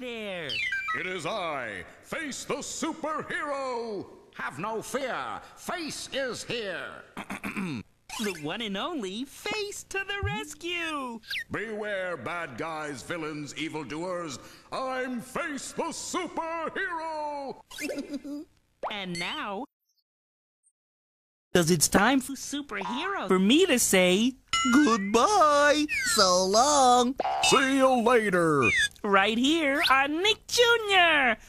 there. It is I, Face the superhero! Have no fear, Face is here. the one and only Face to the rescue! Beware, bad guys, villains, evildoers. I'm Face the superhero! and now, because it's time for superhero for me to say goodbye. So long. See you later. Right here on Nick Jr.